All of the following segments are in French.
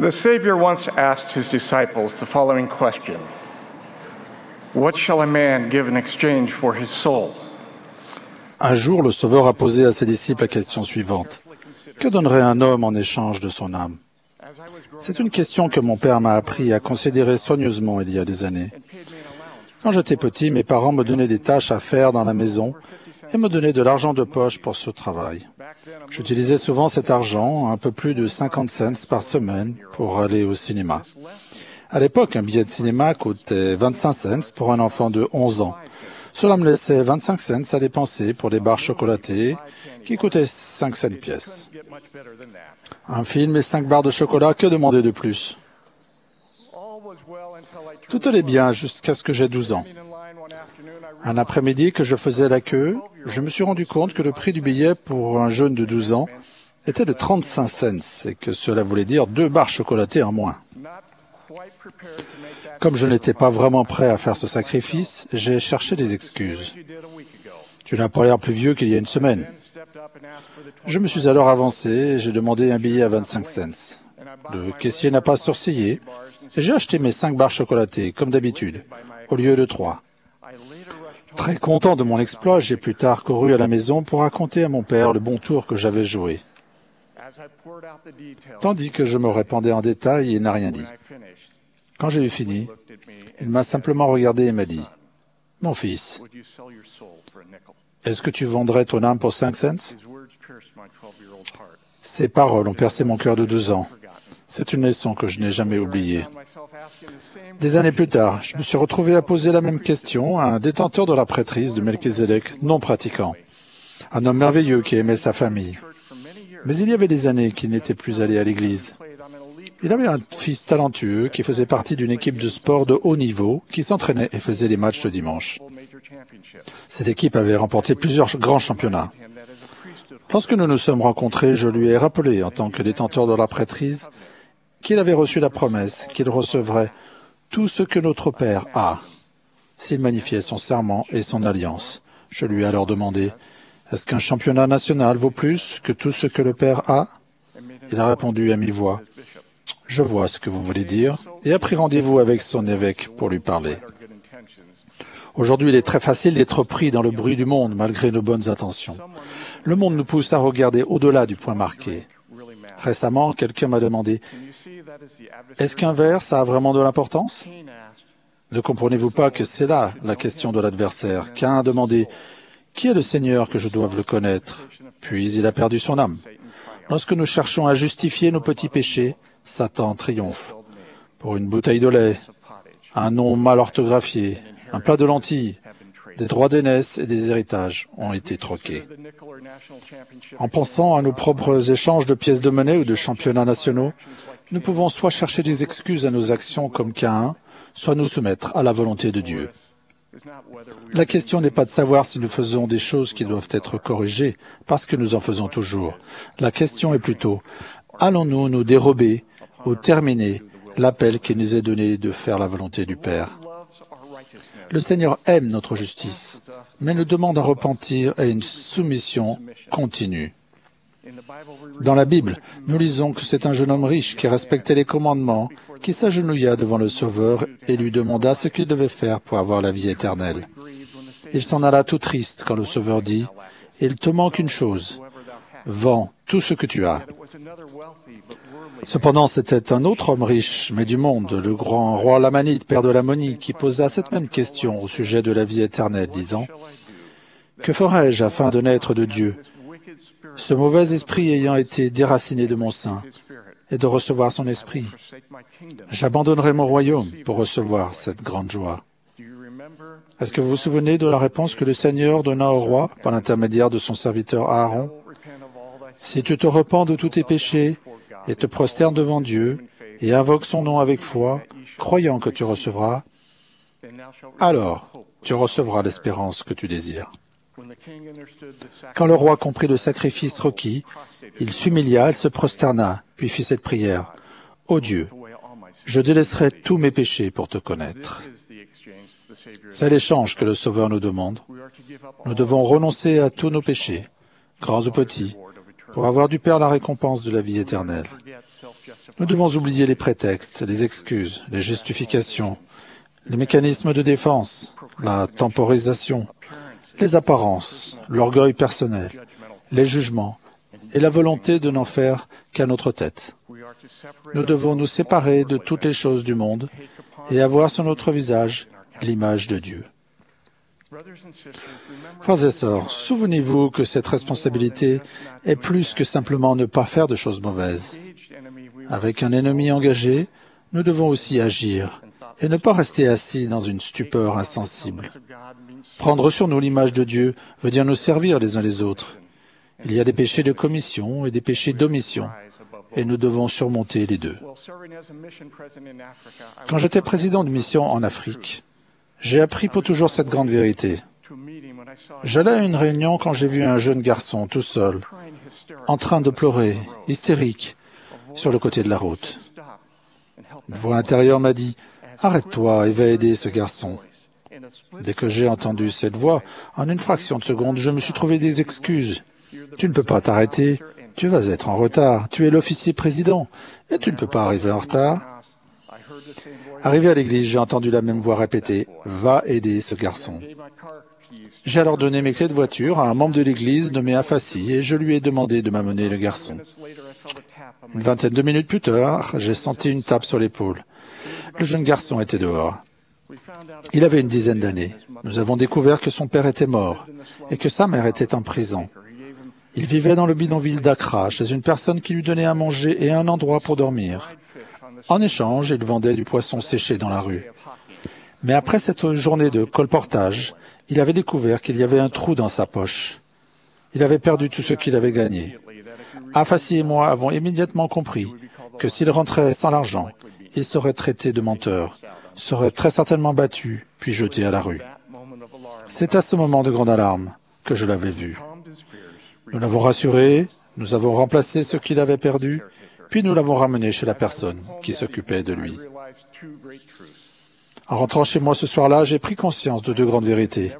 The once asked his disciples the following question What shall a man give in exchange for his soul? Un jour, le Sauveur a posé à ses disciples la question suivante. Que donnerait un homme en échange de son âme? C'est une question que mon père m'a appris à considérer soigneusement il y a des années. Quand j'étais petit, mes parents me donnaient des tâches à faire dans la maison et me donnaient de l'argent de poche pour ce travail. J'utilisais souvent cet argent, un peu plus de 50 cents par semaine, pour aller au cinéma. À l'époque, un billet de cinéma coûtait 25 cents pour un enfant de 11 ans. Cela me laissait 25 cents à dépenser pour des barres chocolatées qui coûtaient 5 cents pièce. Un film et 5 barres de chocolat, que demander de plus? Tout allait bien jusqu'à ce que j'ai 12 ans. Un après-midi que je faisais la queue, je me suis rendu compte que le prix du billet pour un jeune de 12 ans était de 35 cents et que cela voulait dire deux barres chocolatées en moins. Comme je n'étais pas vraiment prêt à faire ce sacrifice, j'ai cherché des excuses. Tu n'as pas l'air plus vieux qu'il y a une semaine. Je me suis alors avancé et j'ai demandé un billet à 25 cents. Le caissier n'a pas sourcillé j'ai acheté mes cinq barres chocolatées, comme d'habitude, au lieu de trois. Très content de mon exploit, j'ai plus tard couru à la maison pour raconter à mon père le bon tour que j'avais joué. Tandis que je me répandais en détail, il n'a rien dit. Quand j'ai eu fini, il m'a simplement regardé et m'a dit, Mon fils, est-ce que tu vendrais ton âme pour cinq cents? Ces paroles ont percé mon cœur de deux ans. C'est une leçon que je n'ai jamais oubliée. Des années plus tard, je me suis retrouvé à poser la même question à un détenteur de la prêtrise de Melchizedek non pratiquant. Un homme merveilleux qui aimait sa famille. Mais il y avait des années qu'il n'était plus allé à l'église. Il avait un fils talentueux qui faisait partie d'une équipe de sport de haut niveau qui s'entraînait et faisait des matchs le dimanche. Cette équipe avait remporté plusieurs grands championnats. Lorsque nous nous sommes rencontrés, je lui ai rappelé, en tant que détenteur de la prêtrise, qu'il avait reçu la promesse qu'il recevrait tout ce que notre Père a, s'il magnifiait son serment et son alliance. Je lui ai alors demandé, est-ce qu'un championnat national vaut plus que tout ce que le Père a? Il a répondu à mi-voix, je vois ce que vous voulez dire, et a pris rendez-vous avec son évêque pour lui parler. Aujourd'hui, il est très facile d'être pris dans le bruit du monde malgré nos bonnes intentions. Le monde nous pousse à regarder au-delà du point marqué. Récemment, quelqu'un m'a demandé Est-ce qu'un verre, ça a vraiment de l'importance? Ne comprenez-vous pas que c'est là la question de l'adversaire? Cain a demandé Qui est le Seigneur que je doive le connaître? Puis il a perdu son âme. Lorsque nous cherchons à justifier nos petits péchés, Satan triomphe. Pour une bouteille de lait, un nom mal orthographié, un plat de lentilles, des droits d'aînesse et des héritages ont été troqués. En pensant à nos propres échanges de pièces de monnaie ou de championnats nationaux, nous pouvons soit chercher des excuses à nos actions comme Cain, soit nous soumettre à la volonté de Dieu. La question n'est pas de savoir si nous faisons des choses qui doivent être corrigées, parce que nous en faisons toujours. La question est plutôt, allons-nous nous dérober ou terminer l'appel qui nous est donné de faire la volonté du Père? Le Seigneur aime notre justice, mais nous demande un repentir et une soumission continue. Dans la Bible, nous lisons que c'est un jeune homme riche qui respectait les commandements, qui s'agenouilla devant le Sauveur et lui demanda ce qu'il devait faire pour avoir la vie éternelle. Il s'en alla tout triste quand le Sauveur dit, Il te manque une chose, vends tout ce que tu as. Cependant, c'était un autre homme riche, mais du monde, le grand roi Lamanite, père de l'Ammonie, qui posa cette même question au sujet de la vie éternelle, disant, Que ferai-je afin de naître de Dieu, ce mauvais esprit ayant été déraciné de mon sein, et de recevoir son esprit J'abandonnerai mon royaume pour recevoir cette grande joie. Est-ce que vous vous souvenez de la réponse que le Seigneur donna au roi par l'intermédiaire de son serviteur Aaron Si tu te repens de tous tes péchés, et te prosterne devant Dieu et invoque son nom avec foi, croyant que tu recevras, alors tu recevras l'espérance que tu désires. Quand le roi comprit le sacrifice requis, il s'humilia, il se prosterna, puis fit cette prière. Ô Dieu, je délaisserai tous mes péchés pour te connaître. C'est l'échange que le Sauveur nous demande. Nous devons renoncer à tous nos péchés, grands ou petits, pour avoir du Père la récompense de la vie éternelle. Nous devons oublier les prétextes, les excuses, les justifications, les mécanismes de défense, la temporisation, les apparences, l'orgueil personnel, les jugements et la volonté de n'en faire qu'à notre tête. Nous devons nous séparer de toutes les choses du monde et avoir sur notre visage l'image de Dieu. Frères et sœurs, souvenez-vous que cette responsabilité est plus que simplement ne pas faire de choses mauvaises. Avec un ennemi engagé, nous devons aussi agir et ne pas rester assis dans une stupeur insensible. Prendre sur nous l'image de Dieu veut dire nous servir les uns les autres. Il y a des péchés de commission et des péchés d'omission, et nous devons surmonter les deux. Quand j'étais président de mission en Afrique, j'ai appris pour toujours cette grande vérité. J'allais à une réunion quand j'ai vu un jeune garçon tout seul, en train de pleurer, hystérique, sur le côté de la route. Une voix intérieure m'a dit, Arrête-toi et va aider ce garçon. Dès que j'ai entendu cette voix, en une fraction de seconde, je me suis trouvé des excuses. Tu ne peux pas t'arrêter, tu vas être en retard, tu es l'officier président, et tu ne peux pas arriver en retard. Arrivé à l'église, j'ai entendu la même voix répéter, Va aider ce garçon. J'ai alors donné mes clés de voiture à un membre de l'église nommé Afassi et je lui ai demandé de m'amener le garçon. Une vingtaine de minutes plus tard, j'ai senti une tape sur l'épaule. Le jeune garçon était dehors. Il avait une dizaine d'années. Nous avons découvert que son père était mort et que sa mère était en prison. Il vivait dans le bidonville d'Accra chez une personne qui lui donnait à manger et un endroit pour dormir. En échange, il vendait du poisson séché dans la rue. Mais après cette journée de colportage, il avait découvert qu'il y avait un trou dans sa poche. Il avait perdu tout ce qu'il avait gagné. Afassi et moi avons immédiatement compris que s'il rentrait sans l'argent, il serait traité de menteur, serait très certainement battu, puis jeté à la rue. C'est à ce moment de grande alarme que je l'avais vu. Nous l'avons rassuré, nous avons remplacé ce qu'il avait perdu, puis nous l'avons ramené chez la personne qui s'occupait de lui. En rentrant chez moi ce soir-là, j'ai pris conscience de deux grandes vérités.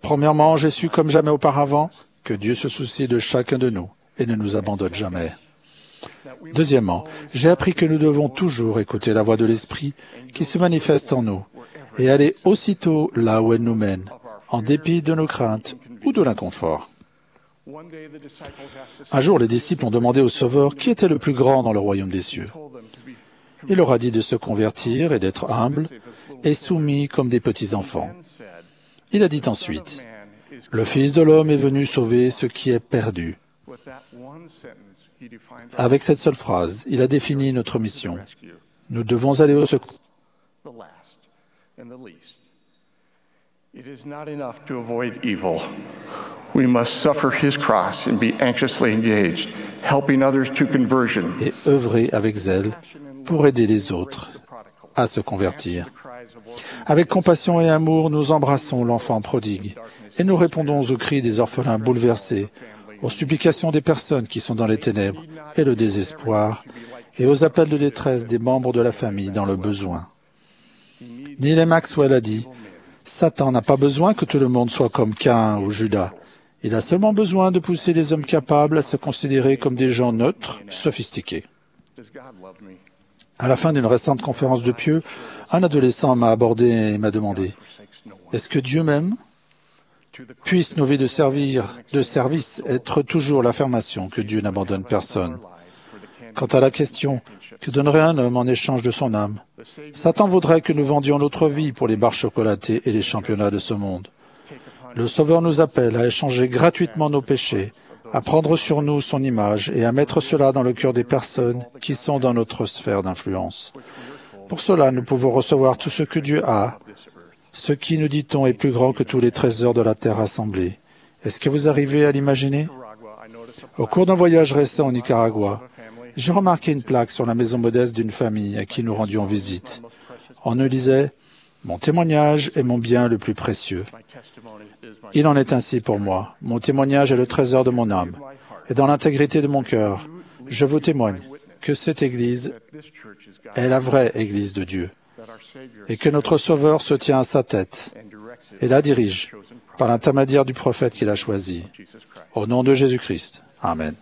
Premièrement, j'ai su comme jamais auparavant que Dieu se soucie de chacun de nous et ne nous abandonne jamais. Deuxièmement, j'ai appris que nous devons toujours écouter la voix de l'Esprit qui se manifeste en nous et aller aussitôt là où elle nous mène, en dépit de nos craintes ou de l'inconfort. Un jour, les disciples ont demandé au Sauveur qui était le plus grand dans le royaume des cieux. Il leur a dit de se convertir et d'être humble et soumis comme des petits-enfants. Il a dit ensuite, Le Fils de l'homme est venu sauver ce qui est perdu. Avec cette seule phrase, il a défini notre mission. Nous devons aller au secours. We must suffer his cross and be anxiously engaged, helping others to conversion. Et œuvrer avec zèle pour aider les autres à se convertir. Avec compassion et amour, nous embrassons l'enfant prodigue et nous répondons aux cris des orphelins bouleversés, aux supplications des personnes qui sont dans les ténèbres et le désespoir, et aux appels de détresse des membres de la famille dans le besoin. Neil Maxwell a dit, Satan n'a pas besoin que tout le monde soit comme Cain ou Judas. Il a seulement besoin de pousser les hommes capables à se considérer comme des gens neutres, sophistiqués. À la fin d'une récente conférence de Pieux, un adolescent m'a abordé et m'a demandé Est-ce que Dieu m'aime? Puisse nos vies de service être toujours l'affirmation que Dieu n'abandonne personne. Quant à la question que donnerait un homme en échange de son âme, Satan voudrait que nous vendions notre vie pour les barres chocolatées et les championnats de ce monde. Le Sauveur nous appelle à échanger gratuitement nos péchés, à prendre sur nous son image et à mettre cela dans le cœur des personnes qui sont dans notre sphère d'influence. Pour cela, nous pouvons recevoir tout ce que Dieu a, ce qui, nous dit-on, est plus grand que tous les trésors de la terre assemblés. Est-ce que vous arrivez à l'imaginer? Au cours d'un voyage récent au Nicaragua, j'ai remarqué une plaque sur la maison modeste d'une famille à qui nous rendions visite. On nous disait Mon témoignage est mon bien le plus précieux. Il en est ainsi pour moi. Mon témoignage est le trésor de mon âme. Et dans l'intégrité de mon cœur, je vous témoigne que cette Église est la vraie Église de Dieu et que notre Sauveur se tient à sa tête et la dirige par l'intermédiaire du prophète qu'il a choisi. Au nom de Jésus-Christ. Amen.